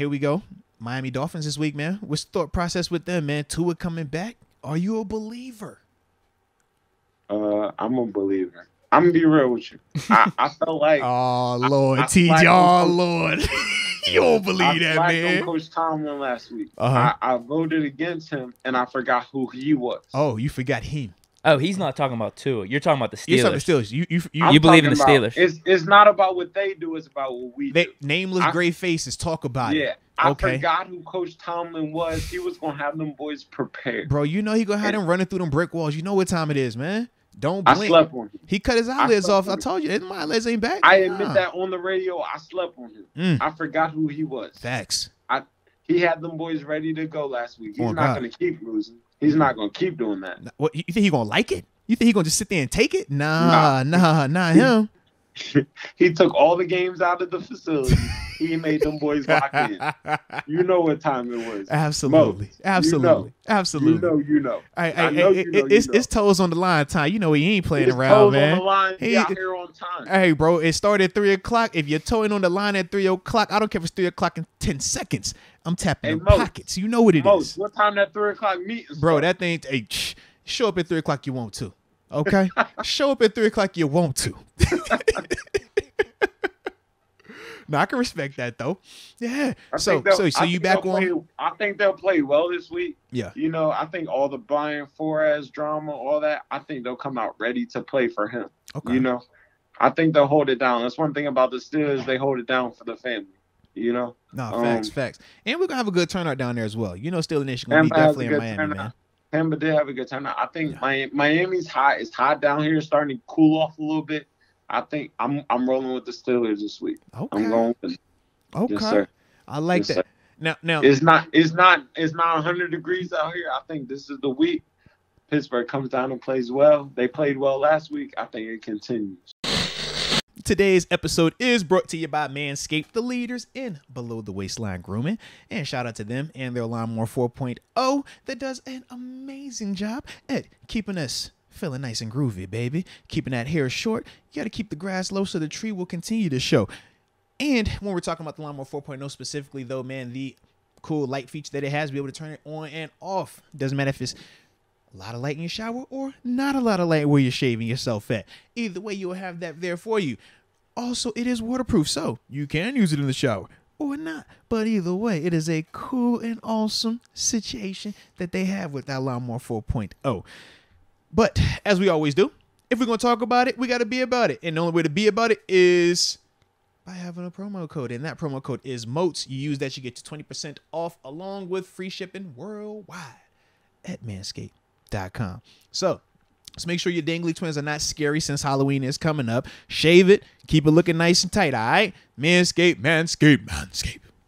here we go. Miami Dolphins this week, man. What's the thought process with them, man? Tua coming back. Are you a believer? Uh, I'm a believer. I'm gonna be real with you. I, I felt like Oh Lord, I slacked oh on- Lord, you don't believe that, on man. Coach Tomlin last week. Uh-huh. I, I voted against him, and I forgot who he was. Oh, you forgot him. Oh, he's not talking about Tua. You're talking about the You're talking Steelers. Steelers. You, you, you, You believe in talking the about- Steelers. It's it's not about what they do. It's about what we they, do. nameless I- gray faces talk about Yeah, it. I Okay. forgot who Coach Tomlin was. He was gonna have them boys prepared. Bro, you know he gonna have them running through them brick walls. You know what time it is, man. Don't blink. I blink. slept on him. He cut his eyelids slept off. I told you, his eyelids ain't back. I admit that on the radio. I slept on him. Mm. I forgot who he was. Facts. He had them boys ready to go last week. He's Oh, not God. gonna keep losing. He's not gonna keep doing that. What you think he gonna like it? You think he gonna just sit there and take it? Nah, nah, nah, him. He took all the games out of the facility. he made them boys lock in. You know what time it was. Absolutely, absolutely, absolutely. You know, you know. Hey, I hey, know you know, it's you know. it's toes on the line time. You know he ain't playing His around, toes man. on the line. He- out here on time. Hey, bro, it started at three o'clock. If you're towing on the line at three o'clock, I don't care if it's three o'clock in ten seconds. I'm tapping Hey, Mo. pockets. You know what it is, Most, what time that three o'clock meeting? bro. start? That thing. Hey, show up at three o'clock. You want to? Okay, show up at three o'clock. You want to? No, I can respect that though. Yeah. I So, so, so I you back on? play- I think they'll play well this week. Yeah. You know, I think all the Brian Flores drama, all that, I think they'll come out ready to play for him. Okay. You know, I think they'll hold it down. That's one thing about the Steelers; they hold it down for the family. You know, No, Um, facts, facts. And we're gonna have a good turnout down there as well. You know, still Nation gonna be Tampa has a definitely in Miami, turnout. man. Tampa did have a good turnout. I think Yeah. Mi- Miami's hot. It's hot down here, starting to cool off a little bit. I think I'm I'm rolling with the Steelers this week. Okay. I'm going with okay. yes. I like Yes, that. sir. Now, now, It's not it's not it's not 100 degrees out here. I think this is the week. Pittsburgh comes down and plays well. They played well last week. I think it continues. Today's episode is brought to you by Manscaped, the leaders in below the waistline grooming. And shout out to them and their Lawnmower 4.0 that does an amazing job at keeping us feeling nice and groovy, baby. Keeping that hair short. You got to keep the grass low so the tree will continue to show. And when we're talking about the Lawnmower 4.0 specifically, though, man, the cool light feature that it has, be able to turn it on and off. Doesn't matter if it's a lot of light in your shower or not a lot of light where you're shaving yourself at. Either way, you'll have that there for you. Also, it is waterproof, so you can use it in the shower or not. But either way, it is a cool and awesome situation that they have with that Lawnmower 4.0. But as we always do, if we're going to talk about it, we got to be about it. And the only way to be about it is by having a promo code. And that promo code is MOATS. You use that, you get to 20% off along with free shipping worldwide at manscaped.com. So, let's make sure your dangly twins are not scary since Halloween is coming up. Shave it, keep it looking nice and tight, all right? Manscaped, manscaped, manscaped.